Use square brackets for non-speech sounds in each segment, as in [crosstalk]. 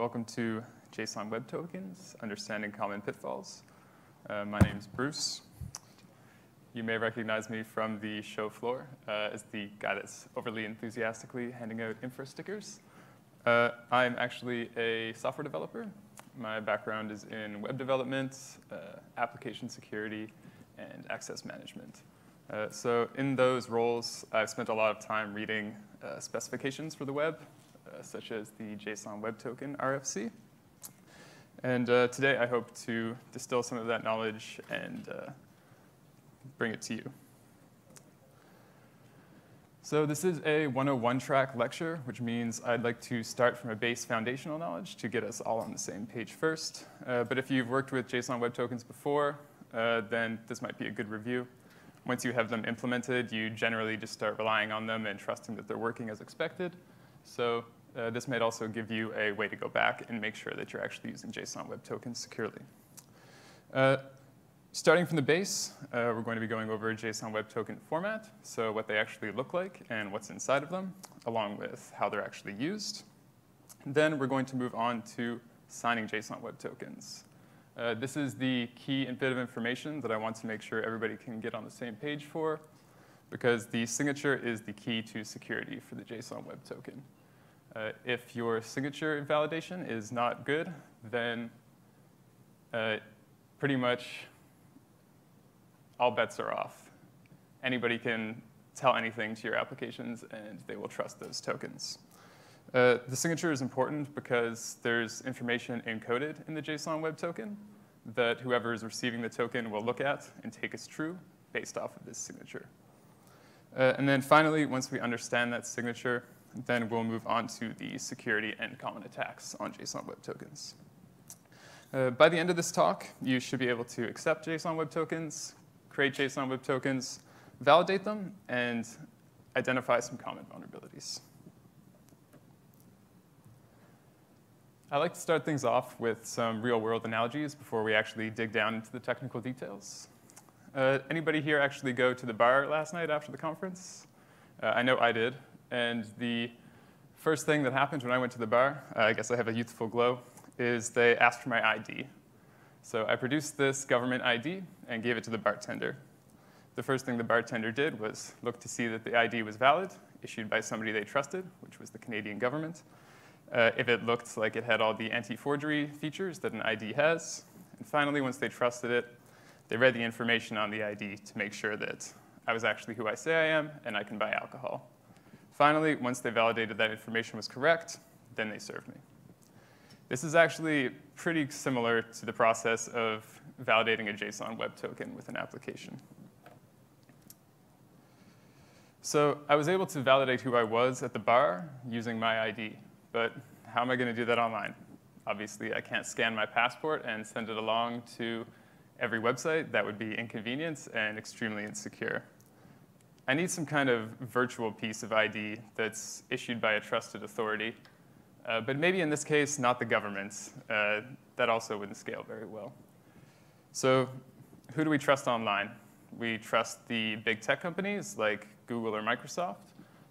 Welcome to JSON Web Tokens, Understanding Common Pitfalls. Uh, my name is Bruce. You may recognize me from the show floor uh, as the guy that's overly enthusiastically handing out Infra stickers. Uh, I'm actually a software developer. My background is in web development, uh, application security, and access management. Uh, so in those roles, I've spent a lot of time reading uh, specifications for the web, uh, such as the JSON Web Token RFC. And uh, today I hope to distill some of that knowledge and uh, bring it to you. So this is a 101 track lecture, which means I'd like to start from a base foundational knowledge to get us all on the same page first. Uh, but if you've worked with JSON Web Tokens before, uh, then this might be a good review. Once you have them implemented, you generally just start relying on them and trusting that they're working as expected. So uh, this might also give you a way to go back and make sure that you're actually using JSON Web Tokens securely. Uh, starting from the base, uh, we're going to be going over JSON Web Token format, so what they actually look like and what's inside of them, along with how they're actually used. then we're going to move on to signing JSON Web Tokens. Uh, this is the key bit of information that I want to make sure everybody can get on the same page for, because the signature is the key to security for the JSON Web Token. Uh, if your signature validation is not good, then uh, pretty much all bets are off. Anybody can tell anything to your applications, and they will trust those tokens. Uh, the signature is important because there's information encoded in the JSON Web Token that whoever is receiving the token will look at and take as true based off of this signature. Uh, and then finally, once we understand that signature, then we'll move on to the security and common attacks on JSON Web Tokens. Uh, by the end of this talk, you should be able to accept JSON Web Tokens, create JSON Web Tokens, validate them, and identify some common vulnerabilities. I like to start things off with some real-world analogies before we actually dig down into the technical details. Uh, anybody here actually go to the bar last night after the conference? Uh, I know I did. And the first thing that happened when I went to the bar, uh, I guess I have a youthful glow, is they asked for my ID. So I produced this government ID and gave it to the bartender. The first thing the bartender did was look to see that the ID was valid, issued by somebody they trusted, which was the Canadian government. Uh, if it looked like it had all the anti-forgery features that an ID has. And finally, once they trusted it, they read the information on the ID to make sure that I was actually who I say I am and I can buy alcohol. Finally, once they validated that information was correct, then they served me. This is actually pretty similar to the process of validating a JSON web token with an application. So I was able to validate who I was at the bar using my ID, but how am I going to do that online? Obviously, I can't scan my passport and send it along to every website. That would be inconvenient and extremely insecure. I need some kind of virtual piece of ID that's issued by a trusted authority. Uh, but maybe in this case, not the government. Uh, that also wouldn't scale very well. So who do we trust online? We trust the big tech companies like Google or Microsoft.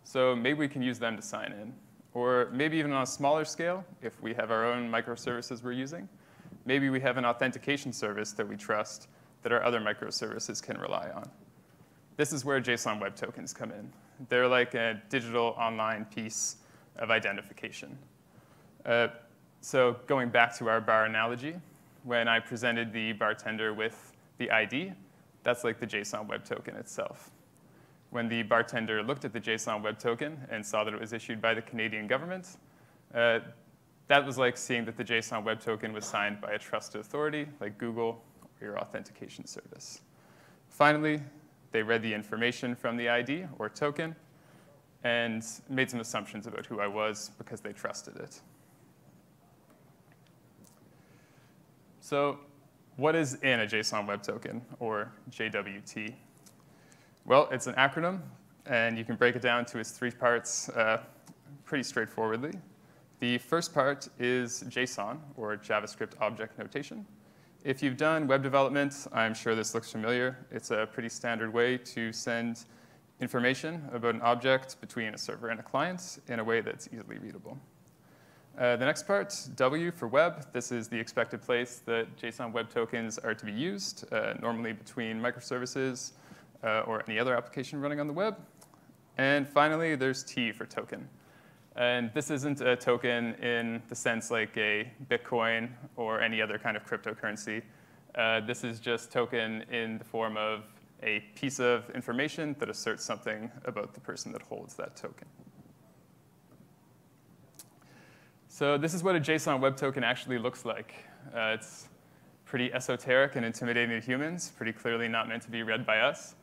So maybe we can use them to sign in. Or maybe even on a smaller scale, if we have our own microservices we're using, maybe we have an authentication service that we trust that our other microservices can rely on. This is where JSON Web Tokens come in. They're like a digital online piece of identification. Uh, so going back to our bar analogy, when I presented the bartender with the ID, that's like the JSON Web Token itself. When the bartender looked at the JSON Web Token and saw that it was issued by the Canadian government, uh, that was like seeing that the JSON Web Token was signed by a trusted authority like Google or your authentication service. Finally, they read the information from the ID or token and made some assumptions about who I was because they trusted it. So what is in a JSON Web Token, or JWT? Well, it's an acronym, and you can break it down to its three parts uh, pretty straightforwardly. The first part is JSON, or JavaScript Object Notation. If you've done web development, I'm sure this looks familiar. It's a pretty standard way to send information about an object between a server and a client in a way that's easily readable. Uh, the next part, W for web. This is the expected place that JSON web tokens are to be used, uh, normally between microservices uh, or any other application running on the web. And finally, there's T for token. And this isn't a token in the sense like a Bitcoin or any other kind of cryptocurrency. Uh, this is just token in the form of a piece of information that asserts something about the person that holds that token. So this is what a JSON web token actually looks like. Uh, it's pretty esoteric and intimidating to humans, pretty clearly not meant to be read by us.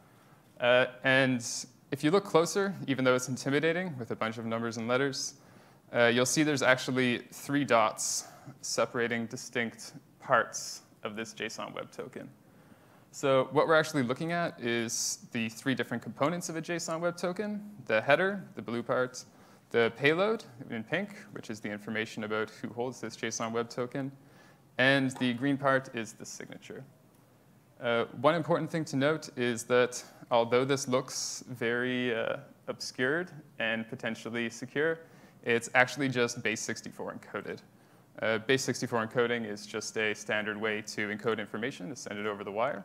Uh, and if you look closer, even though it's intimidating with a bunch of numbers and letters, uh, you'll see there's actually three dots separating distinct parts of this JSON web token. So what we're actually looking at is the three different components of a JSON web token, the header, the blue part, the payload in pink, which is the information about who holds this JSON web token, and the green part is the signature. Uh, one important thing to note is that although this looks very uh, obscured and potentially secure, it's actually just base64 encoded. Uh, base64 encoding is just a standard way to encode information to send it over the wire.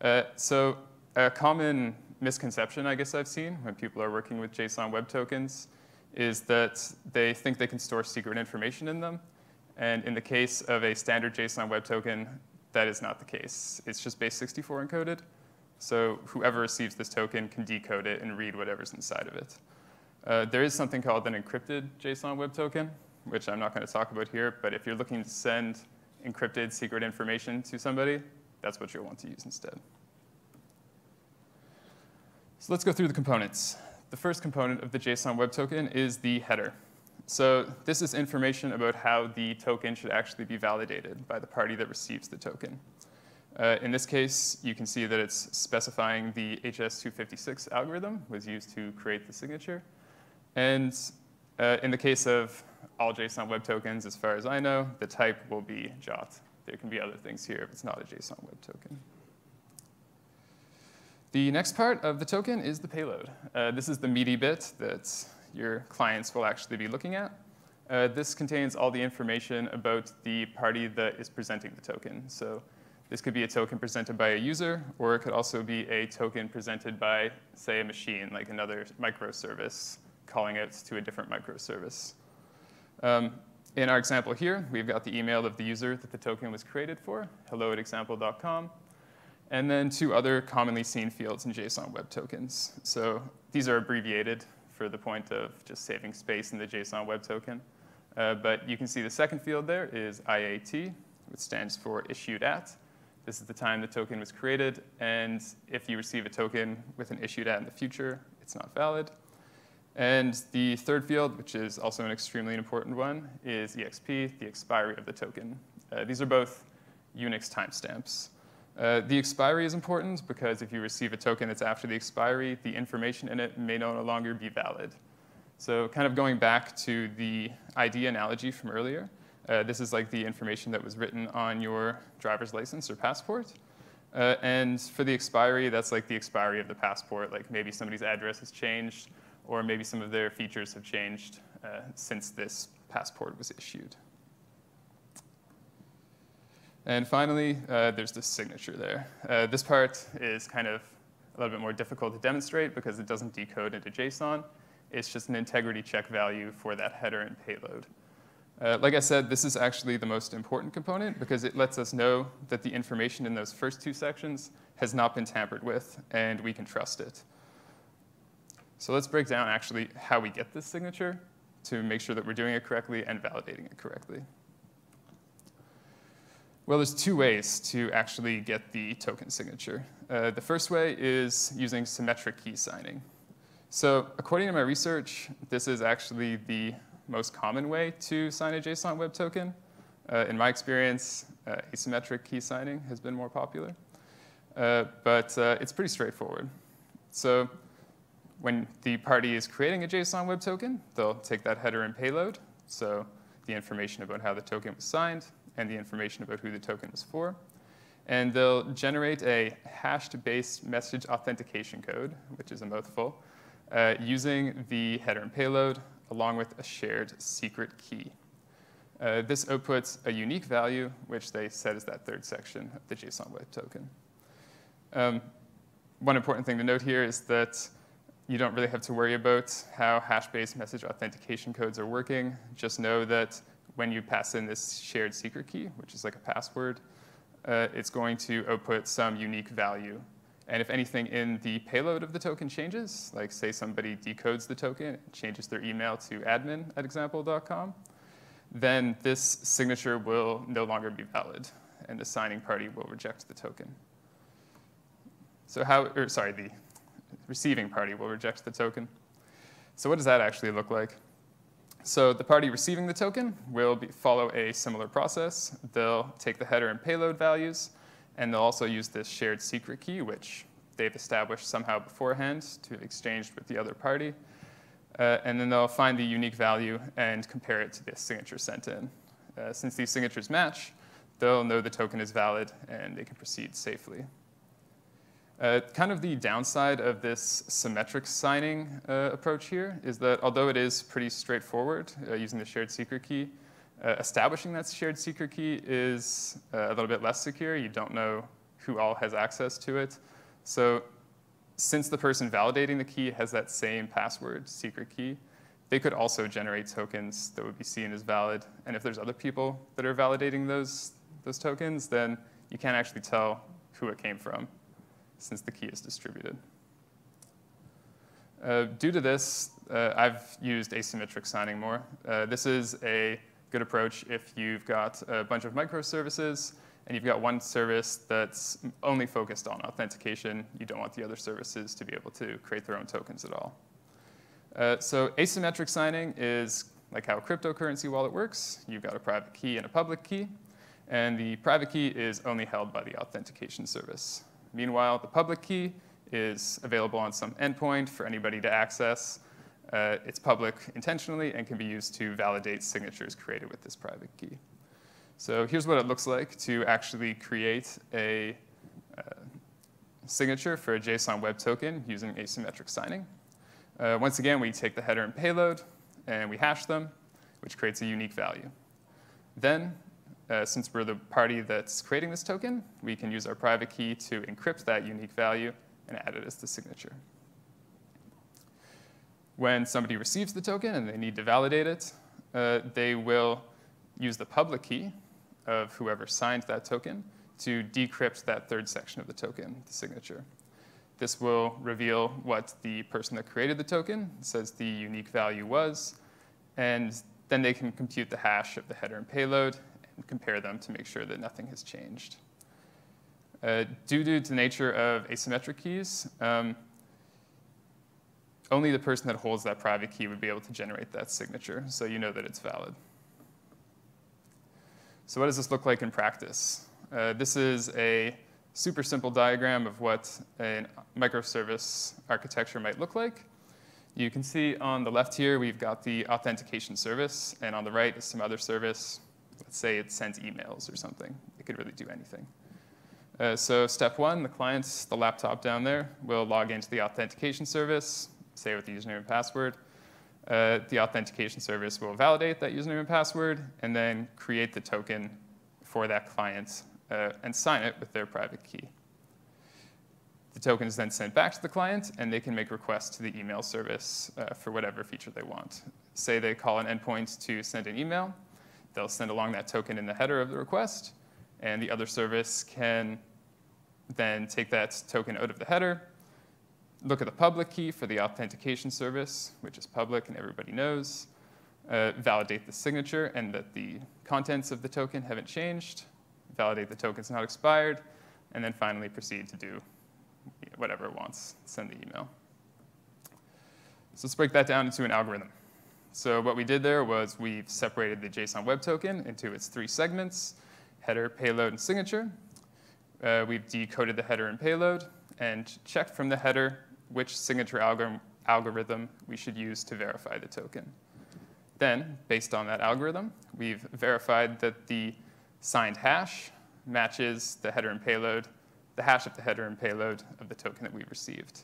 Uh, so a common misconception I guess I've seen when people are working with JSON web tokens is that they think they can store secret information in them. And in the case of a standard JSON web token, that is not the case. It's just base64 encoded. So whoever receives this token can decode it and read whatever's inside of it. Uh, there is something called an encrypted JSON web token, which I'm not going to talk about here. But if you're looking to send encrypted secret information to somebody, that's what you'll want to use instead. So let's go through the components. The first component of the JSON web token is the header. So this is information about how the token should actually be validated by the party that receives the token. Uh, in this case, you can see that it's specifying the HS256 algorithm was used to create the signature. And uh, in the case of all JSON web tokens, as far as I know, the type will be JWT. There can be other things here if it's not a JSON web token. The next part of the token is the payload. Uh, this is the meaty bit that your clients will actually be looking at. Uh, this contains all the information about the party that is presenting the token. So this could be a token presented by a user, or it could also be a token presented by, say, a machine, like another microservice calling it to a different microservice. Um, in our example here, we've got the email of the user that the token was created for, hello at example.com, and then two other commonly seen fields in JSON web tokens. So these are abbreviated for the point of just saving space in the JSON web token. Uh, but you can see the second field there is IAT, which stands for issued at. This is the time the token was created, and if you receive a token with an issued at in the future, it's not valid. And the third field, which is also an extremely important one, is EXP, the expiry of the token. Uh, these are both Unix timestamps. Uh, the expiry is important because if you receive a token that's after the expiry, the information in it may no longer be valid. So kind of going back to the ID analogy from earlier, uh, this is like the information that was written on your driver's license or passport. Uh, and for the expiry, that's like the expiry of the passport. Like maybe somebody's address has changed, or maybe some of their features have changed uh, since this passport was issued. And finally, uh, there's the signature there. Uh, this part is kind of a little bit more difficult to demonstrate because it doesn't decode into JSON. It's just an integrity check value for that header and payload. Uh, like I said, this is actually the most important component because it lets us know that the information in those first two sections has not been tampered with and we can trust it. So let's break down actually how we get this signature to make sure that we're doing it correctly and validating it correctly. Well, there's two ways to actually get the token signature. Uh, the first way is using symmetric key signing. So according to my research, this is actually the most common way to sign a JSON web token. Uh, in my experience, uh, asymmetric key signing has been more popular. Uh, but uh, it's pretty straightforward. So when the party is creating a JSON web token, they'll take that header and payload, so the information about how the token was signed and the information about who the token was for. And they'll generate a hashed-based message authentication code, which is a mouthful, uh, using the header and payload along with a shared secret key. Uh, this outputs a unique value, which they said is that third section of the JSON Web Token. Um, one important thing to note here is that you don't really have to worry about how hash-based message authentication codes are working. Just know that when you pass in this shared secret key, which is like a password, uh, it's going to output some unique value. And if anything in the payload of the token changes, like say somebody decodes the token, changes their email to admin at example.com, then this signature will no longer be valid, and the signing party will reject the token. So how, or sorry, the receiving party will reject the token. So what does that actually look like? So the party receiving the token will be, follow a similar process. They'll take the header and payload values, and they'll also use this shared secret key, which they've established somehow beforehand to have exchanged with the other party. Uh, and then they'll find the unique value and compare it to the signature sent in. Uh, since these signatures match, they'll know the token is valid and they can proceed safely. Uh, kind of the downside of this symmetric signing uh, approach here is that although it is pretty straightforward uh, using the shared secret key, uh, establishing that shared secret key is uh, a little bit less secure. You don't know who all has access to it. So since the person validating the key has that same password, secret key, they could also generate tokens that would be seen as valid. And if there's other people that are validating those, those tokens, then you can't actually tell who it came from since the key is distributed. Uh, due to this, uh, I've used asymmetric signing more. Uh, this is a good approach if you've got a bunch of microservices and you've got one service that's only focused on authentication. You don't want the other services to be able to create their own tokens at all. Uh, so asymmetric signing is like how a cryptocurrency wallet works. You've got a private key and a public key, and the private key is only held by the authentication service. Meanwhile, the public key is available on some endpoint for anybody to access. Uh, it's public intentionally and can be used to validate signatures created with this private key. So here's what it looks like to actually create a uh, signature for a JSON web token using asymmetric signing. Uh, once again, we take the header and payload, and we hash them, which creates a unique value. Then uh, since we're the party that's creating this token, we can use our private key to encrypt that unique value and add it as the signature. When somebody receives the token and they need to validate it, uh, they will use the public key of whoever signed that token to decrypt that third section of the token, the signature. This will reveal what the person that created the token says the unique value was, and then they can compute the hash of the header and payload and compare them to make sure that nothing has changed. Uh, due to the nature of asymmetric keys, um, only the person that holds that private key would be able to generate that signature, so you know that it's valid. So what does this look like in practice? Uh, this is a super simple diagram of what a microservice architecture might look like. You can see on the left here, we've got the authentication service, and on the right is some other service let's say it sends emails or something. It could really do anything. Uh, so step one, the client, the laptop down there, will log into the authentication service, say with the username and password. Uh, the authentication service will validate that username and password, and then create the token for that client uh, and sign it with their private key. The token is then sent back to the client, and they can make requests to the email service uh, for whatever feature they want. Say they call an endpoint to send an email, they'll send along that token in the header of the request, and the other service can then take that token out of the header, look at the public key for the authentication service, which is public and everybody knows, uh, validate the signature and that the contents of the token haven't changed, validate the token's not expired, and then finally proceed to do whatever it wants, send the email. So let's break that down into an algorithm. So what we did there was we've separated the JSON Web Token into its three segments, header, payload, and signature. Uh, we've decoded the header and payload and checked from the header which signature algor algorithm we should use to verify the token. Then, based on that algorithm, we've verified that the signed hash matches the header and payload, the hash of the header and payload of the token that we received.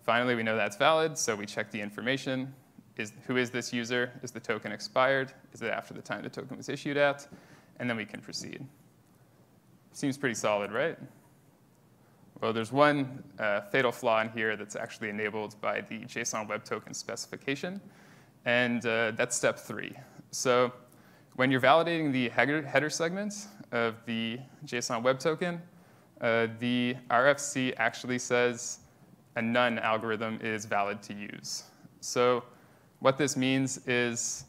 Finally, we know that's valid, so we check the information is, who is this user? Is the token expired? Is it after the time the token was issued at? And then we can proceed. Seems pretty solid, right? Well, there's one uh, fatal flaw in here that's actually enabled by the JSON Web Token specification, and uh, that's step three. So when you're validating the header, segment of the JSON Web Token, uh, the RFC actually says a none algorithm is valid to use. So what this means is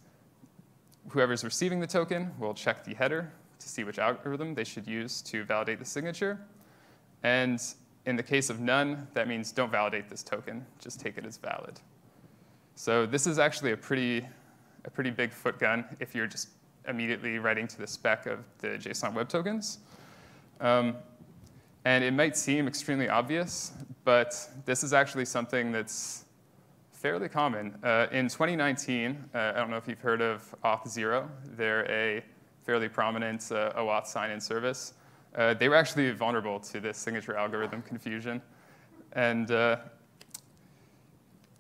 whoever's receiving the token will check the header to see which algorithm they should use to validate the signature. And in the case of none, that means don't validate this token, just take it as valid. So this is actually a pretty, a pretty big foot gun if you're just immediately writing to the spec of the JSON Web Tokens. Um, and it might seem extremely obvious, but this is actually something that's fairly common. Uh, in 2019, uh, I don't know if you've heard of Auth0. They're a fairly prominent uh, OAuth sign-in service. Uh, they were actually vulnerable to this signature algorithm confusion. And uh,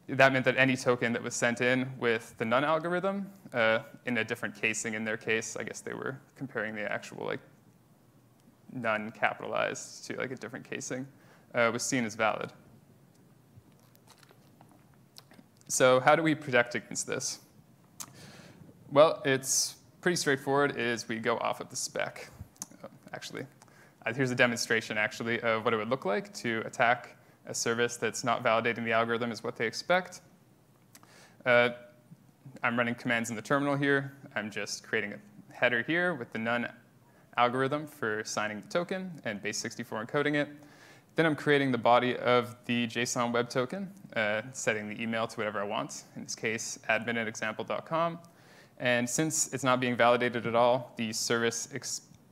that meant that any token that was sent in with the none algorithm uh, in a different casing in their case, I guess they were comparing the actual like none capitalized to like a different casing, uh, was seen as valid. So how do we protect against this? Well, it's pretty straightforward is we go off of the spec, actually. Uh, here's a demonstration, actually, of what it would look like to attack a service that's not validating the algorithm is what they expect. Uh, I'm running commands in the terminal here. I'm just creating a header here with the none algorithm for signing the token and base64 encoding it. Then I'm creating the body of the JSON web token, uh, setting the email to whatever I want, in this case, admin at example.com. And since it's not being validated at all, the service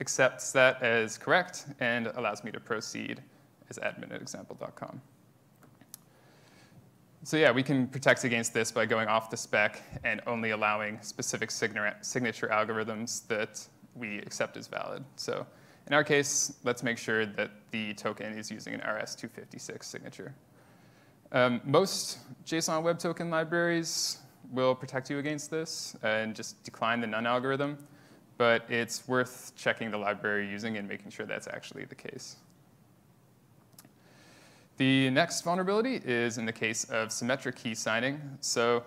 accepts that as correct and allows me to proceed as admin at example.com. So yeah, we can protect against this by going off the spec and only allowing specific signature algorithms that we accept as valid. So in our case, let's make sure that the token is using an RS-256 signature. Um, most JSON Web Token libraries will protect you against this and just decline the none algorithm, but it's worth checking the library using and making sure that's actually the case. The next vulnerability is in the case of symmetric key signing. So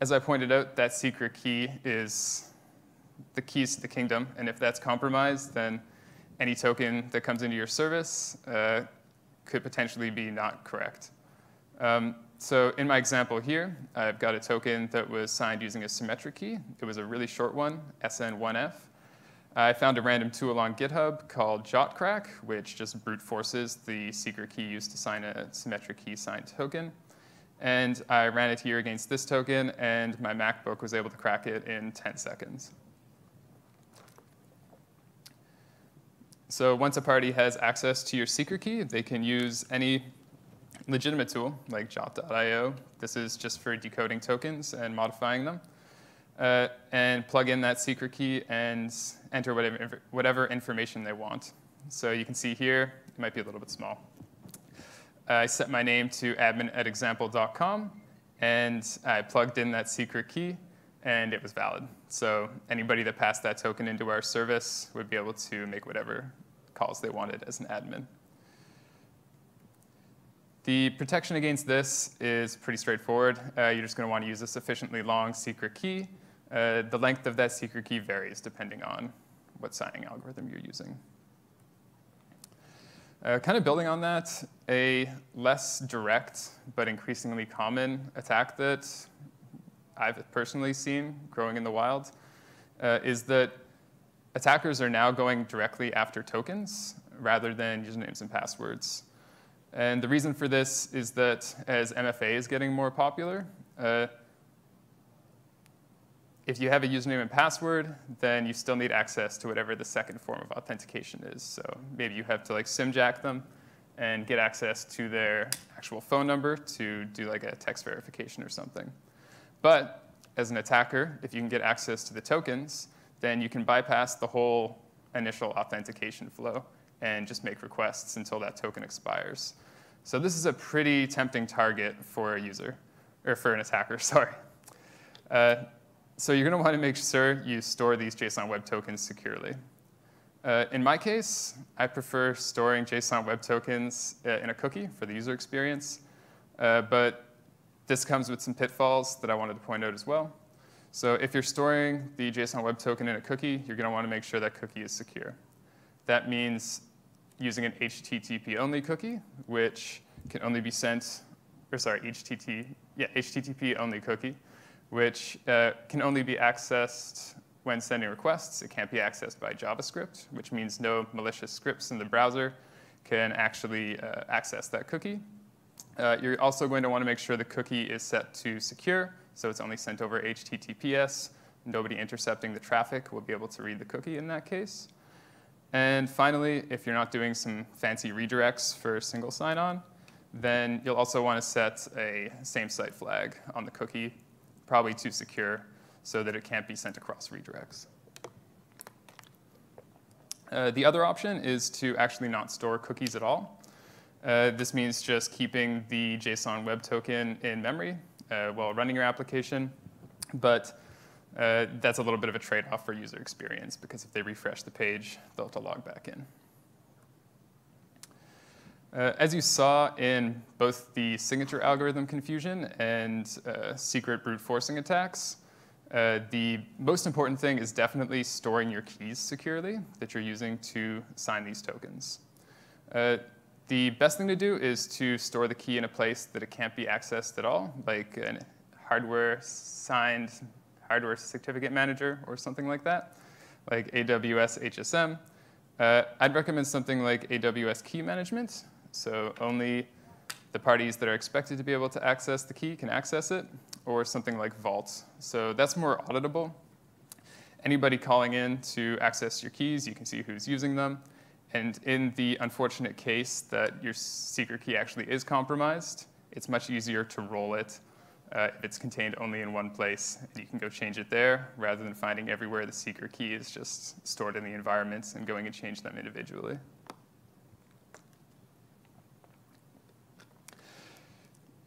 as I pointed out, that secret key is the keys to the kingdom. And if that's compromised, then any token that comes into your service uh, could potentially be not correct. Um, so in my example here, I've got a token that was signed using a symmetric key. It was a really short one, SN1F. I found a random tool on GitHub called JotCrack, which just brute forces the secret key used to sign a symmetric key signed token. And I ran it here against this token, and my MacBook was able to crack it in 10 seconds. So once a party has access to your secret key, they can use any legitimate tool like jwt.io. This is just for decoding tokens and modifying them. Uh, and plug in that secret key and enter whatever, whatever information they want. So you can see here, it might be a little bit small. I set my name to admin at example.com, and I plugged in that secret key, and it was valid. So anybody that passed that token into our service would be able to make whatever calls they wanted as an admin. The protection against this is pretty straightforward. Uh, you're just going to want to use a sufficiently long secret key. Uh, the length of that secret key varies depending on what signing algorithm you're using. Uh, kind of building on that, a less direct but increasingly common attack that I've personally seen growing in the wild uh, is that attackers are now going directly after tokens rather than usernames and passwords. And the reason for this is that as MFA is getting more popular, uh, if you have a username and password, then you still need access to whatever the second form of authentication is. So maybe you have to like simjack them and get access to their actual phone number to do like a text verification or something. But as an attacker, if you can get access to the tokens, then you can bypass the whole initial authentication flow and just make requests until that token expires. So this is a pretty tempting target for a user, or for an attacker, [laughs] sorry. Uh, so you're going to want to make sure you store these JSON Web Tokens securely. Uh, in my case, I prefer storing JSON Web Tokens uh, in a cookie for the user experience, uh, but this comes with some pitfalls that I wanted to point out as well. So if you're storing the JSON Web Token in a cookie, you're going to want to make sure that cookie is secure. That means using an HTTP-only cookie, which can only be sent, or sorry, HTTP, yeah, HTTP-only cookie, which uh, can only be accessed when sending requests. It can't be accessed by JavaScript, which means no malicious scripts in the browser can actually uh, access that cookie. Uh, you're also going to want to make sure the cookie is set to secure, so it's only sent over HTTPS. Nobody intercepting the traffic will be able to read the cookie in that case. And finally, if you're not doing some fancy redirects for single sign-on, then you'll also want to set a same site flag on the cookie, probably too secure, so that it can't be sent across redirects. Uh, the other option is to actually not store cookies at all. Uh, this means just keeping the JSON web token in memory uh, while running your application. But uh, that's a little bit of a trade-off for user experience because if they refresh the page, they'll have to log back in. Uh, as you saw in both the signature algorithm confusion and uh, secret brute forcing attacks, uh, the most important thing is definitely storing your keys securely that you're using to sign these tokens. Uh, the best thing to do is to store the key in a place that it can't be accessed at all, like a hardware signed hardware certificate manager or something like that, like AWS HSM. Uh, I'd recommend something like AWS Key Management. So only the parties that are expected to be able to access the key can access it, or something like Vault. So that's more auditable. Anybody calling in to access your keys, you can see who's using them. And in the unfortunate case that your secret key actually is compromised, it's much easier to roll it uh, if it's contained only in one place. And you can go change it there rather than finding everywhere the secret key is just stored in the environments and going and change them individually.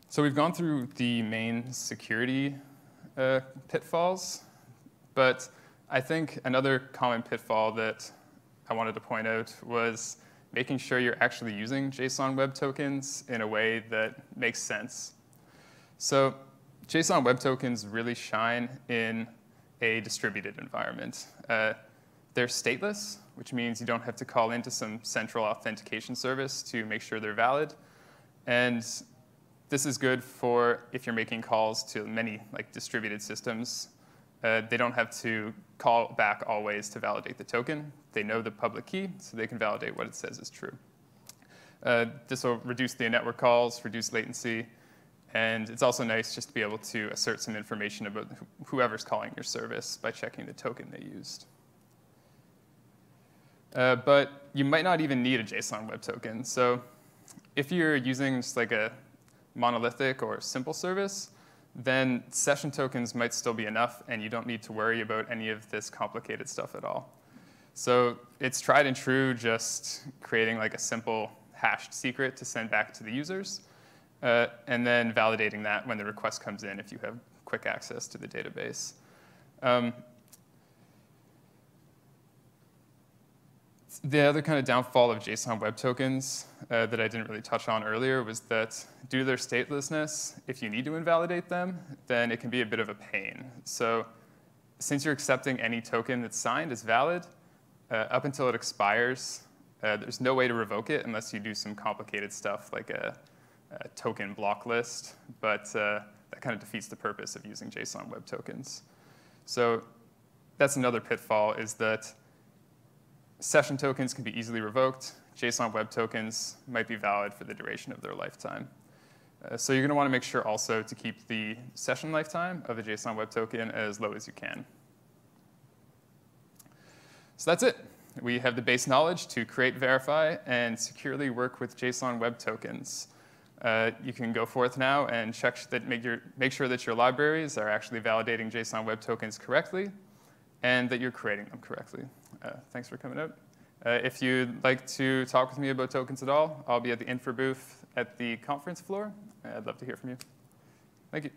So we've gone through the main security uh, pitfalls, but I think another common pitfall that I wanted to point out was making sure you're actually using JSON Web Tokens in a way that makes sense. So JSON Web Tokens really shine in a distributed environment. Uh, they're stateless, which means you don't have to call into some central authentication service to make sure they're valid. And this is good for if you're making calls to many like distributed systems. Uh, they don't have to call back always to validate the token. They know the public key, so they can validate what it says is true. Uh, this will reduce the network calls, reduce latency, and it's also nice just to be able to assert some information about whoever's calling your service by checking the token they used. Uh, but you might not even need a JSON Web Token. So if you're using just like a monolithic or simple service, then session tokens might still be enough, and you don't need to worry about any of this complicated stuff at all. So it's tried and true just creating like a simple hashed secret to send back to the users uh, and then validating that when the request comes in if you have quick access to the database. Um, the other kind of downfall of JSON Web Tokens uh, that I didn't really touch on earlier was that due to their statelessness, if you need to invalidate them, then it can be a bit of a pain. So since you're accepting any token that's signed as valid, uh, up until it expires, uh, there's no way to revoke it unless you do some complicated stuff like a token block list, but uh, that kind of defeats the purpose of using JSON Web Tokens. So that's another pitfall is that session tokens can be easily revoked. JSON Web Tokens might be valid for the duration of their lifetime. Uh, so you're going to want to make sure also to keep the session lifetime of a JSON Web Token as low as you can. So that's it. We have the base knowledge to create, verify, and securely work with JSON Web Tokens. Uh, you can go forth now and check that make, your, make sure that your libraries are actually validating JSON Web Tokens correctly and that you're creating them correctly. Uh, thanks for coming out. Uh, if you'd like to talk with me about tokens at all, I'll be at the Infra booth at the conference floor. I'd love to hear from you. Thank you.